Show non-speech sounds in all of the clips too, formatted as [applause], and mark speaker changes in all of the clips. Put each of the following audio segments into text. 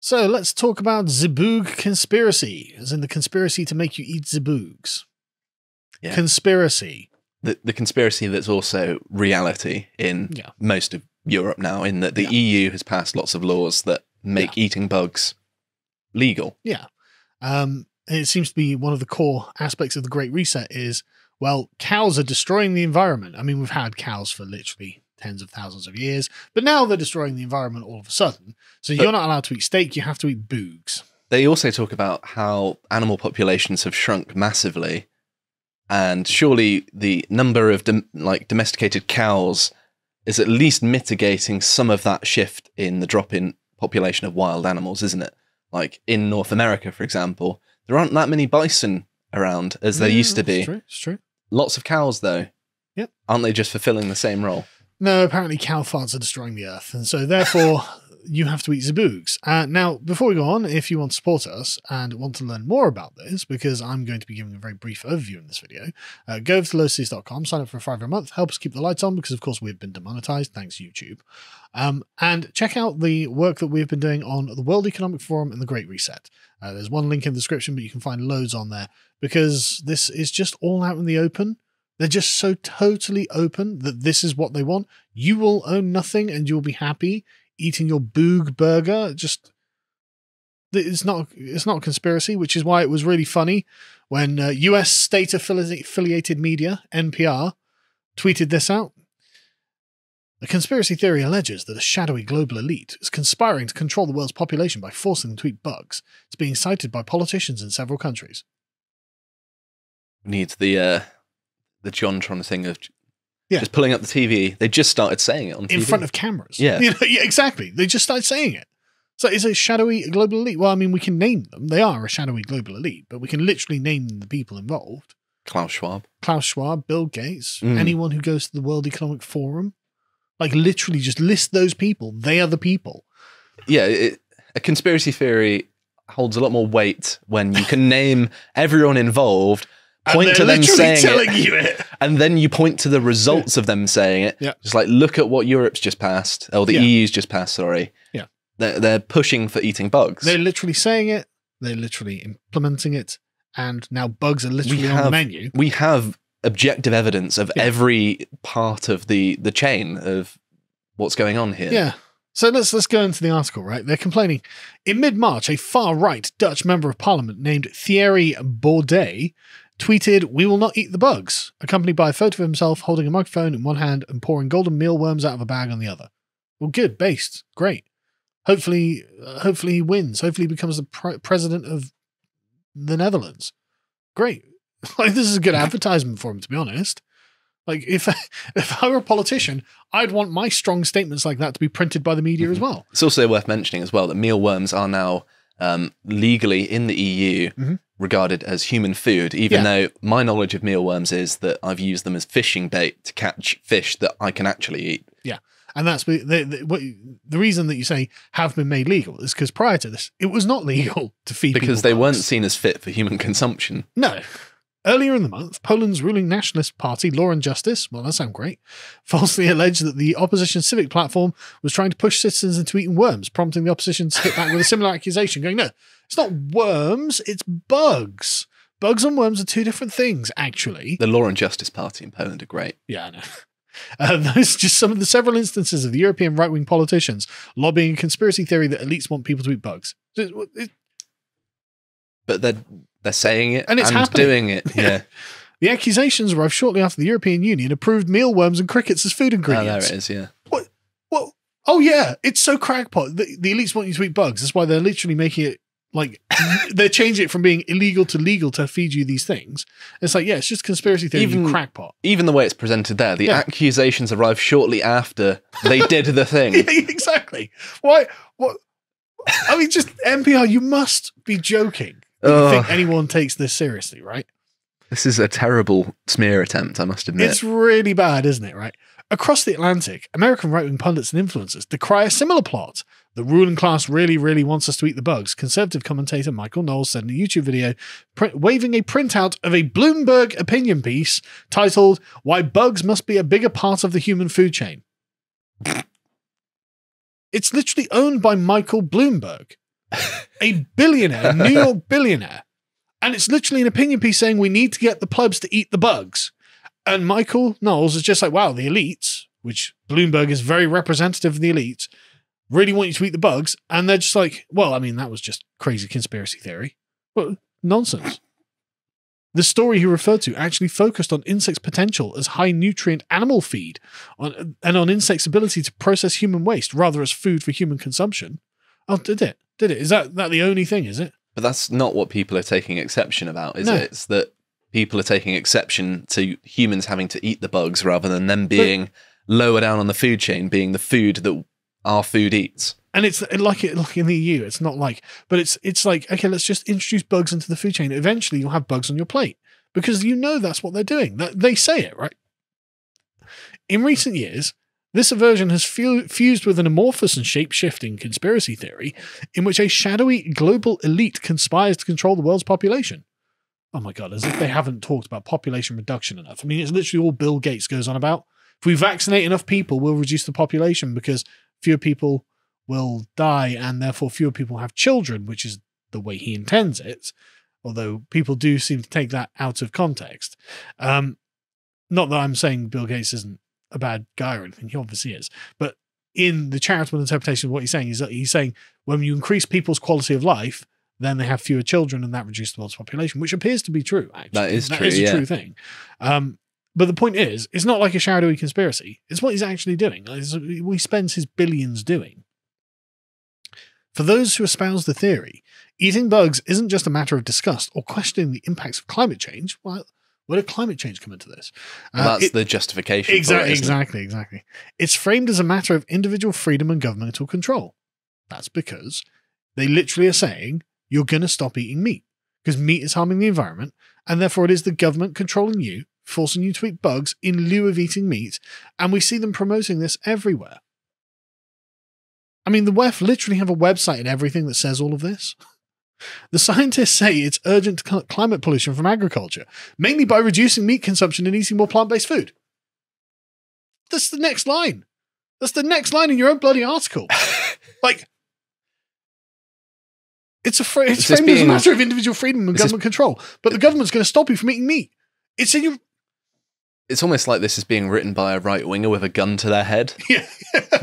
Speaker 1: So let's talk about Zeboog conspiracy, as in the conspiracy to make you eat Zeboogs.
Speaker 2: Yeah.
Speaker 1: Conspiracy.
Speaker 2: The, the conspiracy that's also reality in
Speaker 1: Yeah.
Speaker 2: most of Europe now, in that the
Speaker 1: Yeah.
Speaker 2: EU has passed lots of laws that make eating bugs legal.
Speaker 1: Yeah. Um, it seems to be one of the core aspects of the Great Reset is, well, cows are destroying the environment. I mean, we've had cows for literally tens of thousands of years, but now they're destroying the environment all of a sudden. So
Speaker 2: But-
Speaker 1: you're not allowed to eat steak, you have to eat boogs.
Speaker 2: They also talk about how animal populations have shrunk massively, and surely the number of dom- like domesticated cows is at least mitigating some of that shift in the drop in population of wild animals, isn't it? Like in North America, for example, there aren't that many bison around as there
Speaker 1: Yeah,
Speaker 2: used to mm,
Speaker 1: it's
Speaker 2: be.
Speaker 1: true, It's true.
Speaker 2: Lots of cows, though.
Speaker 1: Yep.
Speaker 2: Aren't they just fulfilling the same role?
Speaker 1: No, apparently cow farts are destroying the earth, and so therefore [laughs] you have to eat zaboogs. Uh, now, before we go on, if you want to support us and want to learn more about this, because I'm going to be giving a very brief overview in this video, uh, go over to lotuseaters.com, sign up for a five a month, help us keep the lights on, because of course we've been demonetized, thanks YouTube. Um, and check out the work that we've been doing on the World Economic Forum and the Great Reset. Uh, there's one link in the description, but you can find loads on there because this is just all out in the open. They're just so totally open that this is what they want. You will own nothing and you'll be happy eating your boog burger. Just it's not it's not a conspiracy, which is why it was really funny when uh, U.S. state affili- affiliated media NPR tweeted this out. A conspiracy theory alleges that a shadowy global elite is conspiring to control the world's population by forcing them to eat bugs. It's being cited by politicians in several countries.
Speaker 2: Needs the uh, the Jontron thing of
Speaker 1: Yeah.
Speaker 2: just pulling up the TV. They just started saying it on
Speaker 1: in
Speaker 2: TV.
Speaker 1: front of cameras.
Speaker 2: Yeah. [laughs]
Speaker 1: You know, yeah, exactly. They just started saying it. So it's a shadowy global elite. Well, I mean, we can name them. They are a shadowy global elite, but we can literally name the people involved.
Speaker 2: Klaus Schwab.
Speaker 1: Klaus Schwab, Bill Gates,
Speaker 2: Mm.
Speaker 1: anyone who goes to the World Economic Forum. Like literally just list those people. They are the people.
Speaker 2: Yeah, it, a conspiracy theory holds a lot more weight when you can [laughs] name everyone involved, point to them saying it,
Speaker 1: it.
Speaker 2: and then you point to the results of them saying it.
Speaker 1: Yeah.
Speaker 2: Just like look at what Europe's just passed, or the
Speaker 1: Yeah.
Speaker 2: EU's just passed. Sorry.
Speaker 1: Yeah.
Speaker 2: They're, they're pushing for eating bugs.
Speaker 1: They're literally saying it. They're literally implementing it. And now bugs are literally on the menu.
Speaker 2: we have objective evidence of
Speaker 1: Yeah.
Speaker 2: every part of the the chain of what's going on here.
Speaker 1: Yeah. So let's let's go into the article, right? They're complaining. In mid-March, a far-right Dutch member of parliament named Thierry Baudet tweeted, "We will not eat the bugs," accompanied by a photo of himself holding a microphone in one hand and pouring golden mealworms out of a bag on the other. Well, good, based, great. Hopefully, uh, hopefully he wins. Hopefully, he becomes the pre- president of the Netherlands. Great. [laughs] Like this is a good [laughs] advertisement for him, to be honest. Like if [laughs] if I were a politician, I'd want my strong statements like that to be printed by the media as well.
Speaker 2: It's also worth mentioning as well that mealworms are now um, legally in the EU
Speaker 1: Mhm.
Speaker 2: regarded as human food, even
Speaker 1: Yeah.
Speaker 2: though my knowledge of mealworms is that I've used them as fishing bait to catch fish that I can actually eat. Yeah.
Speaker 1: And that's the, the, the, what, the reason that you say have been made legal is because prior to this, it was not [laughs] legal to feed
Speaker 2: Because
Speaker 1: people
Speaker 2: they
Speaker 1: bugs.
Speaker 2: weren't seen as fit for human consumption.
Speaker 1: No. Earlier in the month, Poland's ruling nationalist party, Law and Justice, well, that sounds great, [laughs] falsely alleged that the opposition civic platform was trying to push citizens into eating worms, prompting the opposition to hit back with a similar [laughs] accusation, going, no, it's not worms, it's bugs. Bugs and worms are two different things, actually.
Speaker 2: The Law and Justice Party in Poland are great.
Speaker 1: Yeah, I know. [laughs] Uh, those are just some of the several instances of the European right wing politicians lobbying a conspiracy theory that elites want people to eat bugs. It- it-
Speaker 2: But they're they're saying it
Speaker 1: And it's happening.
Speaker 2: doing it. [laughs] Yeah.
Speaker 1: the accusations arrived shortly after the European Union approved mealworms and crickets as food ingredients.
Speaker 2: oh, there it is, yeah. What?
Speaker 1: Well, oh yeah, it's so crackpot. The, the elites want you to eat bugs. That's why they're literally making it like [laughs] they're changing it from being illegal to legal to feed you these things. It's like yeah, it's just conspiracy theory.
Speaker 2: Even-
Speaker 1: crackpot.
Speaker 2: Even the way it's presented there, the
Speaker 1: Yeah.
Speaker 2: accusations arrive shortly after they [laughs] did the thing.
Speaker 1: Yeah, exactly. Why? What? I mean, just NPR. You must be joking. That You think anyone takes this seriously, right?
Speaker 2: This is a terrible smear attempt, I must admit.
Speaker 1: It's really bad, isn't it? Right. Across the Atlantic, American right wing pundits and influencers decry a similar plot. The ruling class really, really wants us to eat the bugs. Conservative commentator Michael Knowles said in a YouTube video, waving a printout of a Bloomberg opinion piece titled "Why Bugs Must Be a Bigger Part of the Human Food Chain." it's literally owned by Michael Bloomberg. A billionaire, a New [laughs] York billionaire. And it's literally an opinion piece saying we need to get the plebs to eat the bugs. And Michael Knowles is just like, wow, the elites, which Bloomberg is very representative of the elites, really want you to eat the bugs. And they're just like, well, I mean, that was just crazy conspiracy theory. Well, nonsense. The story he referred to actually focused on insects' potential as high nutrient animal feed on, and on insects' ability to process human waste rather as food for human consumption. Oh, did it? Did it? Is that, that the only thing, is it?
Speaker 2: But that's not what people are taking exception about, is
Speaker 1: No.
Speaker 2: it? It's that people are taking exception to humans having to eat the bugs rather than them being lower down on the food chain, being the food that our food eats.
Speaker 1: and it's like it like in the EU. It's not like, but it's it's like okay, let's just introduce bugs into the food chain. Eventually, you'll have bugs on your plate because you know that's what they're doing. That they say it right. In recent years, this aversion has fu- fused with an amorphous and shape-shifting conspiracy theory in which a shadowy global elite conspires to control the world's population. Oh my god, as if they haven't talked about population reduction enough. I mean, it's literally all Bill Gates goes on about. If we vaccinate enough people, we'll reduce the population because fewer people will die and therefore fewer people have children, which is the way he intends it. Although people do seem to take that out of context. Um, not that I'm saying Bill Gates isn't a bad guy or anything, he obviously is. But in the charitable interpretation of what he's saying, is that he's saying when you increase people's quality of life, then they have fewer children and that reduces the world's population, which appears to be true, actually.
Speaker 2: That is
Speaker 1: That
Speaker 2: true,
Speaker 1: is a
Speaker 2: yeah.
Speaker 1: true thing. Um, but the point is, it's not like a shadowy conspiracy. It's what he's actually doing. It's what he spends his billions doing. For those who espouse the theory, eating bugs isn't just a matter of disgust or questioning the impacts of climate change. Well, where did climate change come into this?
Speaker 2: Well,
Speaker 1: Uh,
Speaker 2: that's
Speaker 1: it-
Speaker 2: the justification.
Speaker 1: Exactly,
Speaker 2: for it, isn't it?
Speaker 1: exactly, exactly. It's framed as a matter of individual freedom and governmental control. That's because they literally are saying you're going to stop eating meat because meat is harming the environment, and therefore it is the government controlling you, forcing you to eat bugs in lieu of eating meat. And we see them promoting this everywhere. I mean, the WEF literally have a website and everything that says all of this. [laughs] The scientists say it's urgent to cut climate pollution from agriculture, mainly by reducing meat consumption and eating more plant based food. That's the next line. That's the next line in your own bloody article. [laughs] like, it's a fra- it's framed as a matter of individual freedom and
Speaker 2: this is-
Speaker 1: government control, but the government's going to stop you from eating meat. It's in your
Speaker 2: It's almost like this is being written by a right winger with a gun to their head. [laughs]
Speaker 1: yeah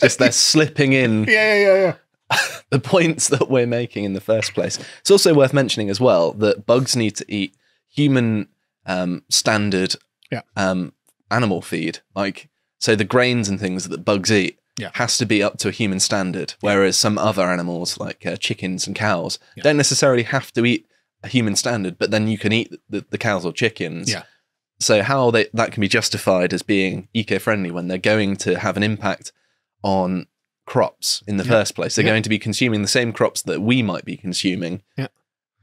Speaker 2: Just they're slipping in
Speaker 1: yeah yeah yeah. [laughs]
Speaker 2: the points that we're making in the first place. It's also worth mentioning as well that bugs need to eat human um, standard
Speaker 1: Yeah.
Speaker 2: um, animal feed. Like, so the grains and things that bugs eat
Speaker 1: Yeah.
Speaker 2: has to be up to a human standard, whereas some other animals, like uh, chickens and cows,
Speaker 1: Yeah.
Speaker 2: don't necessarily have to eat a human standard, but then you can eat the, the cows or chickens.
Speaker 1: Yeah.
Speaker 2: So how they, that can be justified as being eco-friendly when they're going to have an impact on crops in the
Speaker 1: Yeah.
Speaker 2: first place. They're
Speaker 1: Yeah.
Speaker 2: going to be consuming the same crops that we might be consuming,
Speaker 1: Yeah.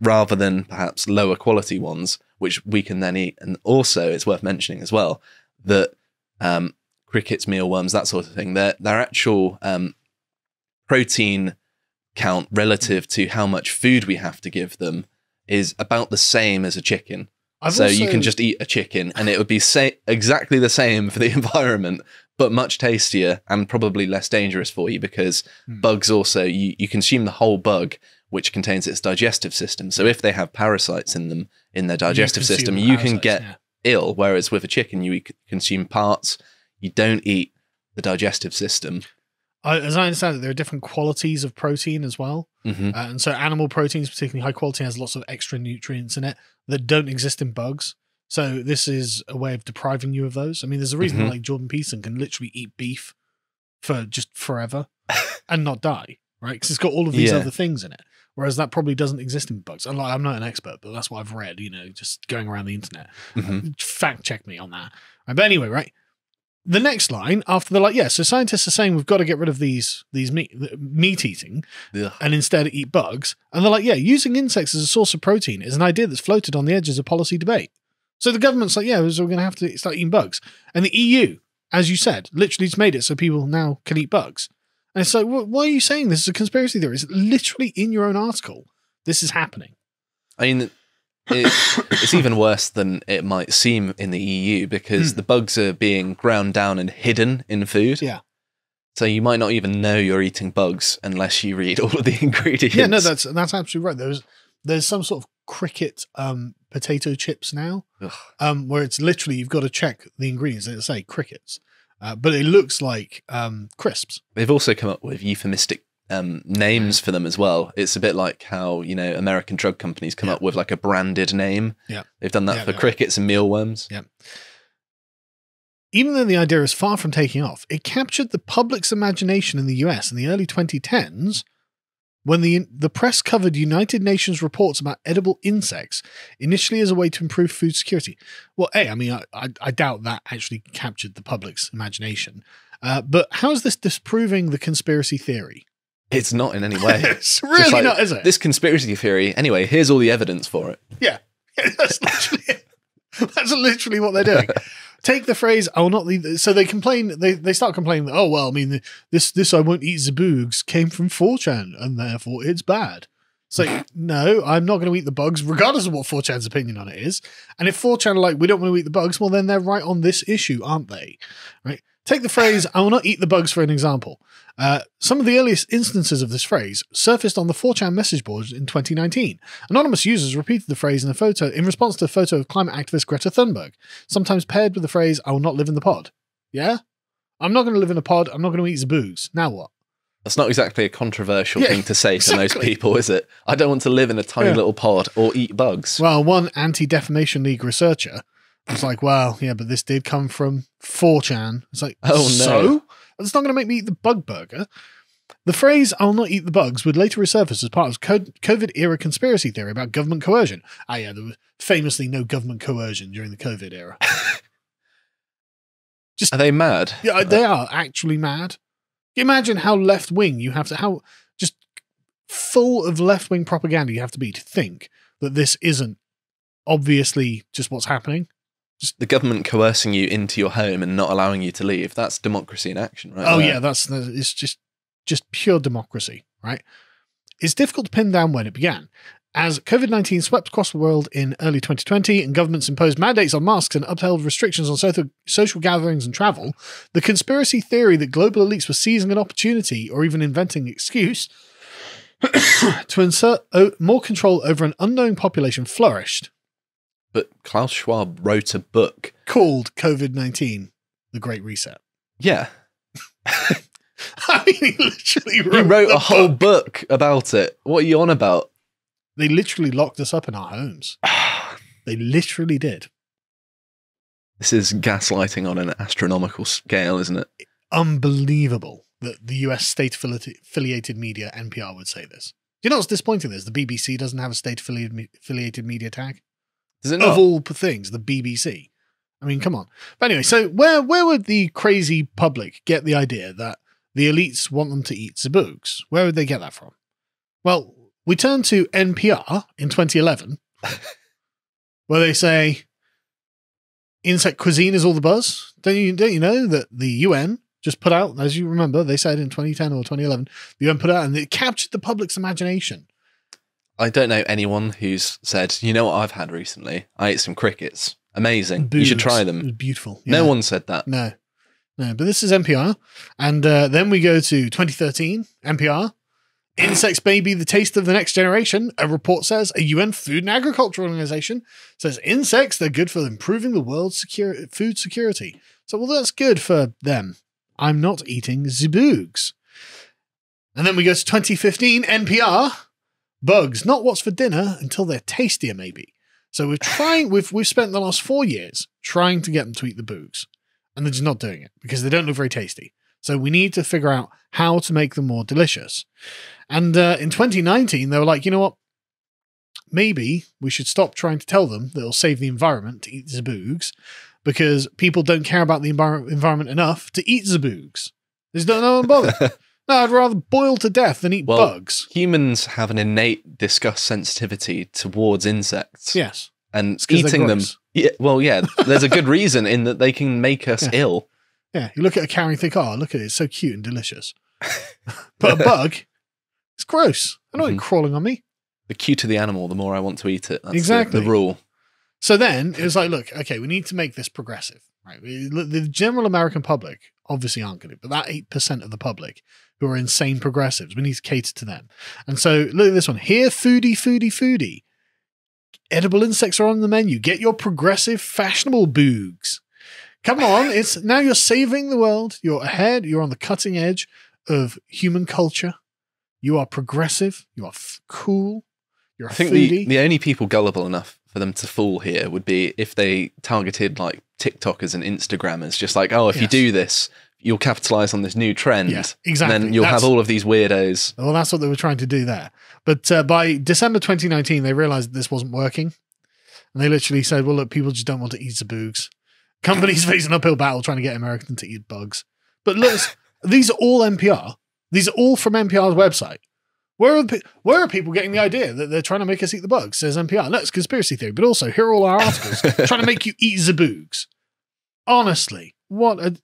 Speaker 2: rather than perhaps lower quality ones, which we can then eat. And also, it's worth mentioning as well that um, crickets, mealworms, that sort of thing, their their actual um, protein count relative to how much food we have to give them is about the same as a chicken
Speaker 1: I've
Speaker 2: so you can just eat a chicken and it would be sa- exactly the same for the [laughs] environment but much tastier and probably less dangerous for you because
Speaker 1: Hmm.
Speaker 2: bugs also you, you consume the whole bug which contains its digestive system so if they have parasites in them in their digestive
Speaker 1: consume
Speaker 2: system you can get
Speaker 1: yeah.
Speaker 2: ill whereas with a chicken you consume parts you don't eat the digestive system
Speaker 1: I, as I understand it, there are different qualities of protein as well.
Speaker 2: hmm
Speaker 1: Uh, and so animal proteins, particularly high quality, has lots of extra nutrients in it that don't exist in bugs. So this is a way of depriving you of those. I mean, there's a reason
Speaker 2: Mhm.
Speaker 1: like Jordan Peterson can literally eat beef for just forever [laughs] and not die, right? Because it's got all of these
Speaker 2: Yeah.
Speaker 1: other things in it. Whereas that probably doesn't exist in bugs. I'm, like, I'm not an expert, but that's what I've read, you know, just going around the internet.
Speaker 2: hmm
Speaker 1: Fact check me on that. Right, but anyway, right. The next line after they're like, yeah, so scientists are saying we've got to get rid of these these meat meat eating
Speaker 2: Ugh.
Speaker 1: and instead eat bugs. And they're like, yeah, using insects as a source of protein is an idea that's floated on the edges of policy debate. So the government's like, yeah, so we're going to have to start eating bugs. And the EU, as you said, literally just made it so people now can eat bugs. And it's like, wh- why are you saying this is a conspiracy theory? It's literally in your own article. This is happening.
Speaker 2: I mean, it, it's even worse than it might seem in the EU because
Speaker 1: Hmm.
Speaker 2: the bugs are being ground down and hidden in food.
Speaker 1: Yeah.
Speaker 2: So you might not even know you're eating bugs unless you read all of the ingredients. [laughs]
Speaker 1: Yeah, no, that's that's absolutely right. There's there's some sort of cricket um, potato chips now, um, where it's literally you've got to check the ingredients and it say crickets, uh, but it looks like um, crisps.
Speaker 2: They've also come up with euphemistic um, names for them as well. It's a bit like how you know American drug companies come
Speaker 1: Yeah.
Speaker 2: up with like a branded name.
Speaker 1: Yeah.
Speaker 2: they've done that
Speaker 1: Yeah,
Speaker 2: for
Speaker 1: yeah.
Speaker 2: crickets and mealworms. Yeah.
Speaker 1: Even though the idea is far from taking off, it captured the public's imagination in the US in the early 2010s when the, the press covered United Nations reports about edible insects, initially as a way to improve food security. Well, A, I mean, I, I, I doubt that actually captured the public's imagination. Uh, but how is this disproving the conspiracy theory?
Speaker 2: It's not in any way. [laughs]
Speaker 1: it's really
Speaker 2: like,
Speaker 1: not, is it?
Speaker 2: This conspiracy theory. Anyway, here's all the evidence for it. Yeah. [laughs]
Speaker 1: That's literally. That's literally what they're doing. [laughs] Take the phrase "I'll not leave." So they complain. They they start complaining that oh well, I mean this this I won't eat zaboogs came from 4chan and therefore it's bad. It's like [laughs] no, I'm not going to eat the bugs, regardless of what 4chan's opinion on it is. And if 4chan are like we don't want to eat the bugs, well then they're right on this issue, aren't they? Right. Take the phrase "I will not eat the bugs" for an example. Uh, some of the earliest instances of this phrase surfaced on the 4chan message boards in 2019. Anonymous users repeated the phrase in a photo in response to a photo of climate activist Greta Thunberg, sometimes paired with the phrase, I will not live in the pod. Yeah? I'm not going to live in a pod. I'm not going to eat zaboogs. Now what?
Speaker 2: That's not exactly a controversial
Speaker 1: Yeah,
Speaker 2: thing to say to most people, is it? I don't want to live in a tiny
Speaker 1: Yeah.
Speaker 2: little pod or eat bugs.
Speaker 1: Well, one Anti Defamation League researcher was like, well, yeah, but this did come from 4chan. It's like,
Speaker 2: Oh, no.
Speaker 1: so? That's not going to make me eat the bug burger. The phrase, I'll not eat the bugs, would later resurface as part of COVID era conspiracy theory about government coercion. Ah, yeah, there was famously no government coercion during the COVID era. [laughs]
Speaker 2: Just, Are they mad?
Speaker 1: Yeah, they are actually mad. Imagine how left wing you have to, how just full of left wing propaganda you have to be to think that this isn't obviously just what's happening.
Speaker 2: The government coercing you into your home and not allowing you to leave. That's democracy in action, right?
Speaker 1: oh
Speaker 2: there.
Speaker 1: yeah, that's it's just just pure democracy, right? It's difficult to pin down when it began. As COVID 19 swept across the world in early 2020 and governments imposed mandates on masks and upheld restrictions on social, social gatherings and travel, the conspiracy theory that global elites were seizing an opportunity or even inventing an excuse [coughs] to insert o- more control over an unknown population flourished,
Speaker 2: But Klaus Schwab wrote a book.
Speaker 1: called COVID 19 The Great Reset.
Speaker 2: Yeah. [laughs]
Speaker 1: I mean, he literally wrote,
Speaker 2: He wrote a whole
Speaker 1: book.
Speaker 2: book about it. What are you on about?
Speaker 1: They literally locked us up in our homes. [sighs] They literally did.
Speaker 2: This is gaslighting on an astronomical scale, isn't it?
Speaker 1: Unbelievable that the US state affiliated media NPR would say this. Do you know what's disappointing? Is the BBC doesn't have a state affiliated media tag
Speaker 2: Does it
Speaker 1: of
Speaker 2: not?
Speaker 1: all things. The BBC. I mean, come on. But anyway, so where where would the crazy public get the idea that the elites want them to eat zaboogs? Where would they get that from? Well, we turn to NPR in 2011, [laughs] where they say insect cuisine is all the buzz. Don't you don't you know that the UN just put out, as you remember, they said in 2010 or 2011, the UN put out and it captured the public's imagination.
Speaker 2: I don't know anyone who's said, you know what I've had recently? I ate some crickets. Amazing. You should try them.
Speaker 1: beautiful.
Speaker 2: No one said that.
Speaker 1: No, no. But this is NPR, and uh, then we go to 2013. NPR. Insects may be the taste of the next generation. A report says a UN Food and Agriculture Organization says insects they're good for improving the world's secure food security. So well, that's good for them. I'm not eating zaboogs. And then we go to 2015. NPR. Bugs, not what's for dinner until they're tastier, maybe. So we're trying. [sighs] We've we've spent the last four years trying to get them to eat the boogs and they're just not doing it because they don't look very tasty. So we need to figure out how to make them more delicious. And uh, in 2019, they were like, you know what? Maybe we should stop trying to tell them that it'll save the environment to eat the zaboogs because people don't care about the envir- environment enough to eat the zaboogs. There's no, no one bothered. [laughs] no, I'd rather boil to death than eat
Speaker 2: Well,
Speaker 1: bugs.
Speaker 2: Humans have an innate disgust sensitivity towards insects.
Speaker 1: Yes.
Speaker 2: And eating them. Yeah, well, yeah, there's a good [laughs] reason in that they can make us
Speaker 1: Yeah.
Speaker 2: ill.
Speaker 1: Yeah. You look at a cow and you think, oh, look at it. It's so cute and delicious. [laughs] but a bug, it's gross. I don't want it crawling on me.
Speaker 2: The cuter the animal, the more I want to eat it. That's the-
Speaker 1: Exactly.
Speaker 2: the rule.
Speaker 1: So then it was like, look, okay, we need to make this progressive. Right? The general American public obviously aren't going to, but that 8% of the public who are insane progressives, we need to cater to them. And so look at this one here foodie, foodie, foodie. Edible insects are on the menu. Get your progressive, fashionable boogs. Come on, it's now you're saving the world. You're ahead. You're on the cutting edge of human culture. You are progressive. You are f- cool. You're a
Speaker 2: I think
Speaker 1: foodie.
Speaker 2: the, the only people gullible enough for them to fall here would be if they targeted like TikTokers and Instagrammers, just like, oh, if you do this, you'll capitalize on this new trend.
Speaker 1: Yeah, exactly.
Speaker 2: And then you'll
Speaker 1: That's-
Speaker 2: have all of these weirdos.
Speaker 1: Well, that's what they were trying to do there. But uh, by December 2019, they realized this wasn't working. And they literally said, well, look, people just don't want to eat the boogs. [laughs] Companies face an uphill battle trying to get Americans to eat bugs. But look, [laughs] these are all NPR. These are all from NPR's website. Where are, pe- where are people getting the idea that they're trying to make us eat the bugs? Says NPR. No, it's conspiracy theory. But also, here are all our articles [laughs] trying to make you eat the boogs. Honestly, what a.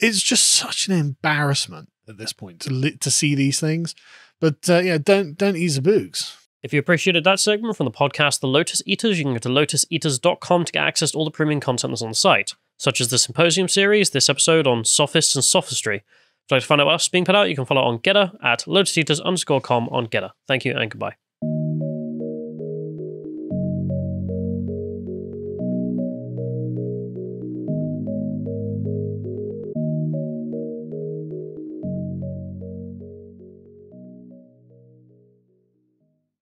Speaker 1: It's just such an embarrassment at this point to li- to see these things. But uh, yeah, don't don't eat the books.
Speaker 3: If you appreciated that segment from the podcast The Lotus Eaters, you can go to lotuseaters.com to get access to all the premium content that's on the site, such as the Symposium series, this episode on sophists and sophistry. If you'd like to find out what else is being put out, you can follow on GETTR at lotuseaters underscore com on GETTR. Thank you and goodbye.